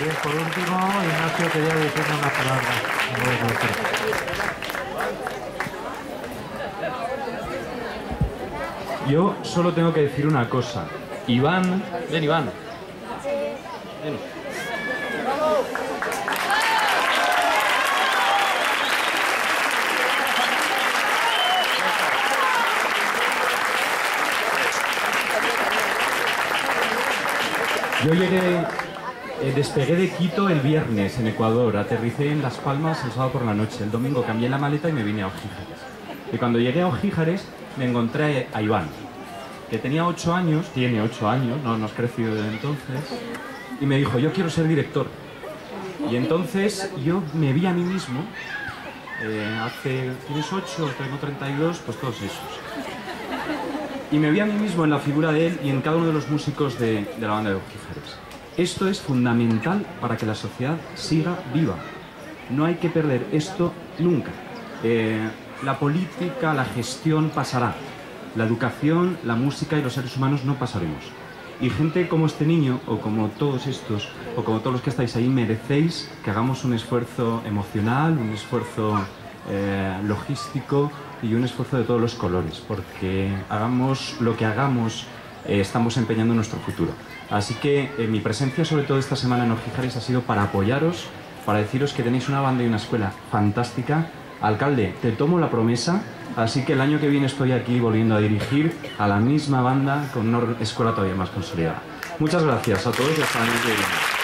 Bien, por último, Ignacio quería decirme unas palabras. Yo solo tengo que decir una cosa. Iván... Ven, Iván. Ven. Yo llegué, eh, despegué de Quito el viernes en Ecuador, aterricé en Las Palmas el sábado por la noche, el domingo cambié la maleta y me vine a Ojíjares. Y cuando llegué a Ojíjares me encontré a Iván, que tenía ocho años, tiene ocho años, no hemos crecido desde entonces, y me dijo, yo quiero ser director. Y entonces yo me vi a mí mismo, eh, hace, ¿tienes ocho? Tengo 32, pues todos esos. Y me vi a mí mismo en la figura de él y en cada uno de los músicos de, de la banda de Ojíjares. Esto es fundamental para que la sociedad siga viva. No hay que perder esto nunca. Eh, la política, la gestión pasará. La educación, la música y los seres humanos no pasaremos. Y gente como este niño, o como todos estos, o como todos los que estáis ahí, merecéis que hagamos un esfuerzo emocional, un esfuerzo eh, logístico y un esfuerzo de todos los colores, porque hagamos lo que hagamos, eh, estamos empeñando nuestro futuro. Así que eh, mi presencia, sobre todo esta semana en Ojijares, ha sido para apoyaros, para deciros que tenéis una banda y una escuela fantástica. Alcalde, te tomo la promesa, así que el año que viene estoy aquí volviendo a dirigir a la misma banda con una escuela todavía más consolidada. Muchas gracias a todos y hasta el año que viene.